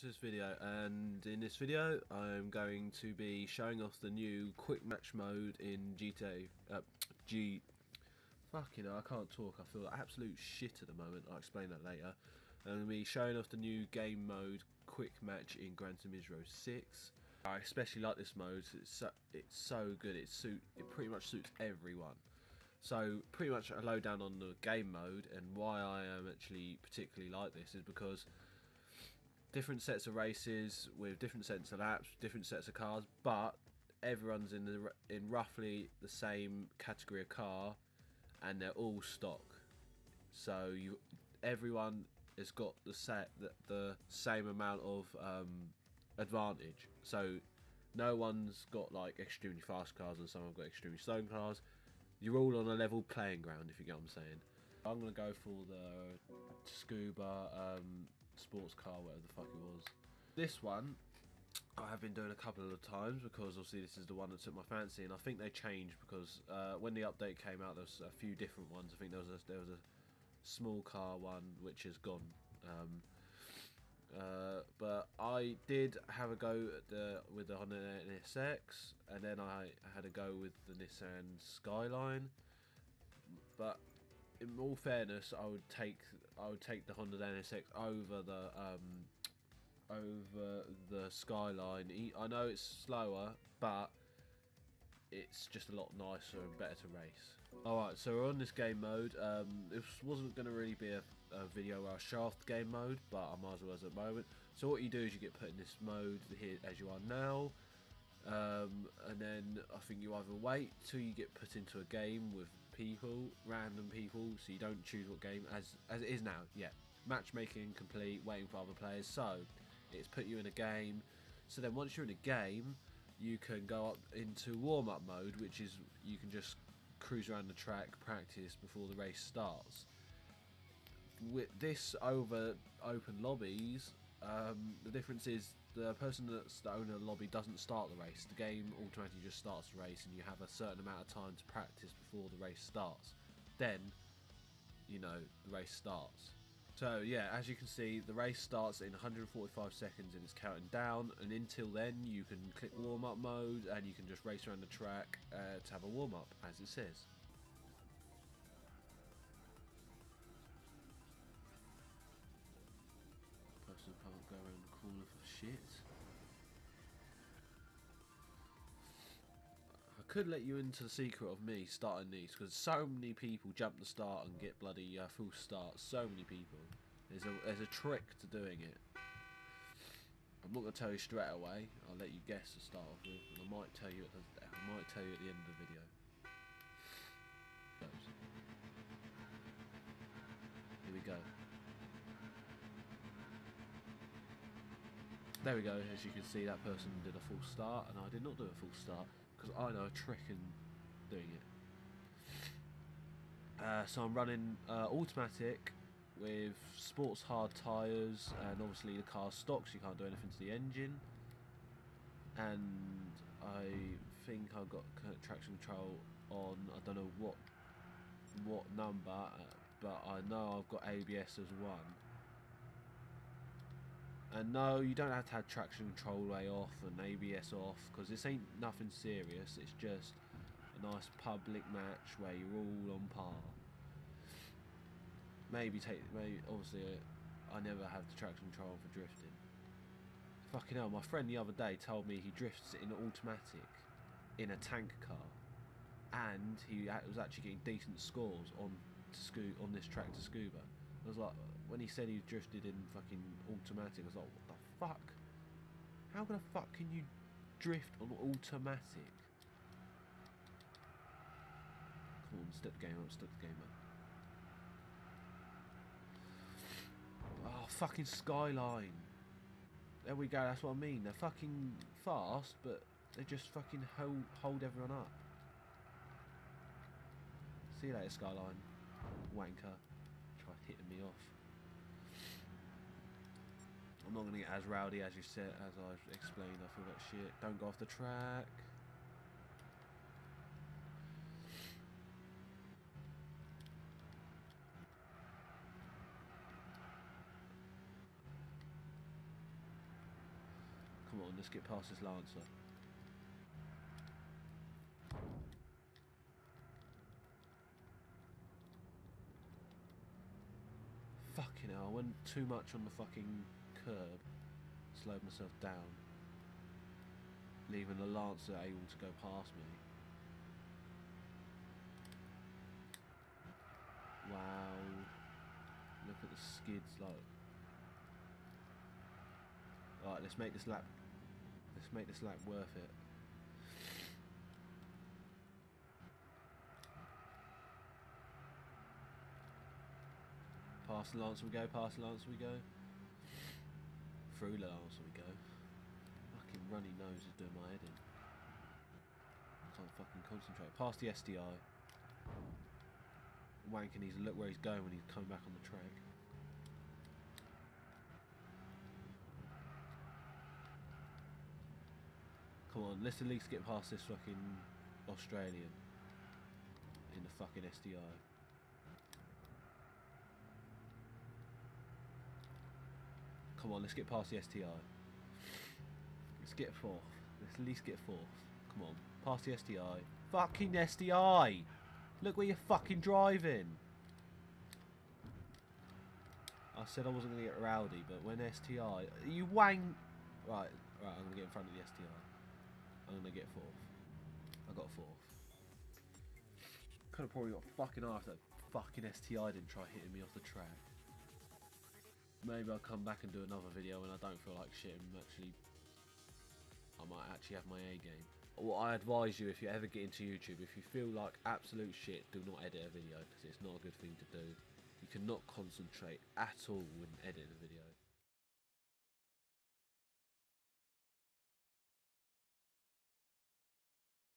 to this video and in this video I'm going to be showing off the new quick match mode in GTA uh, G fucking hell, I can't talk I feel absolute shit at the moment I'll explain that later. I'm going to be showing off the new game mode quick match in Gran Turismo 6 I especially like this mode it's so, it's so good it suit it pretty much suits everyone. So pretty much a lowdown on the game mode and why I am actually particularly like this is because different sets of races with different sets of laps, different sets of cars, but everyone's in the in roughly the same category of car, and they're all stock. So you, everyone has got the set the, the same amount of um, advantage. So no one's got like extremely fast cars and some have got extremely slow cars. You're all on a level playing ground, if you get what I'm saying. I'm gonna go for the Tsukuba um, sports car, whatever the fuck it was. This one, I have been doing a couple of times because obviously this is the one that took my fancy, and I think they changed because uh, when the update came out, there was a few different ones. I think there was a, there was a small car one which is gone. Um, uh, but I did have a go the, with the Honda NSX, and then I had a go with the Nissan Skyline. But in all fairness, I would take I would take the Honda NSX over the um, over the Skyline. I know it's slower, but it's just a lot nicer and better to race. Alright, so we're on this game mode. Um, this wasn't going to really be a, a, video where I shaft game mode, but I might as well as at the moment. So what you do is you get put in this mode here as you are now. Um, and then I think you either wait till you get put into a game with people, random people, so you don't choose what game, as, as it is now, yeah. Matchmaking complete, waiting for other players, so it's put you in a game. So then once you're in a game, you can go up into warm-up mode, which is you can just cruise around the track, practice before the race starts. With this over open lobbies, um, the difference is the person that's the owner of the lobby doesn't start the race. The game automatically just starts the race, and you have a certain amount of time to practice before the race starts. Then, you know, the race starts. So yeah, as you can see, the race starts in 145 seconds and it's counting down. And until then, you can click warm-up mode and you can just race around the track uh, to have a warm-up, as it says. Corner for shit. I could let you into the secret of me starting these because so many people jump the start and get bloody uh, full starts. So many people. There's a there's a trick to doing it. I'm not gonna tell you straight away. I'll let you guess to start off with, and I might tell you at the I might tell you at the end of the video. Here we go. There we go, as you can see that person did a full start and I did not do a full start because I know a trick in doing it. Uh, so I'm running uh, automatic with sports hard tyres and obviously the car's stock so you can't do anything to the engine and I think I've got traction control on I don't know what what number uh, but I know I've got ABS as one and no, you don't have to have traction control way off and ABS off because this ain't nothing serious. It's just a nice public match where you're all on par. Maybe take, maybe obviously, uh, I never have the traction control for drifting. Fucking hell, my friend the other day told me he drifts in automatic in a tank car, and he was actually getting decent scores on to on this track Tsukuba. I was like, when he said he drifted in fucking automatic, I was like, what the fuck? How the fuck can you drift on automatic? Come on, step the game up, step the game up. Oh, fucking Skyline. There we go, that's what I mean. They're fucking fast, but they just fucking hold, hold everyone up. See you later, Skyline. Wanker. Try hitting me off. I'm not going to get as rowdy as you said, as I've explained. I feel like shit. Don't go off the track. Come on, let's get past this Lancer. Fucking hell, I went too much on the fucking curb. Slowed myself down. Leaving the Lancer able to go past me. Wow. Look at the skids like. Alright, let's make this lap let's make this lap worth it. Past the Lancer we go, past the Lancer we go. Through Lancer we go. Fucking runny nose is doing my head in. Can't fucking concentrate. Past the STI. Needs to look where he's going when he's coming back on the track. Come on, let's at least get past this fucking Australian in the fucking STI. Come on, let's get past the STI. Let's get fourth. Let's at least get fourth. Come on, past the STI. Fucking STI! Look where you're fucking driving. I said I wasn't gonna get rowdy, but when STI, you wang. Right, right. I'm gonna get in front of the STI. I'm gonna get fourth. I got fourth. Could have probably got fucking off that fucking STI didn't try hitting me off the track. Maybe I'll come back and do another video when I don't feel like shit and actually I might actually have my A game. What I advise you if you ever get into YouTube, if you feel like absolute shit, do not edit a video because it's not a good thing to do. You cannot concentrate at all when editing a video.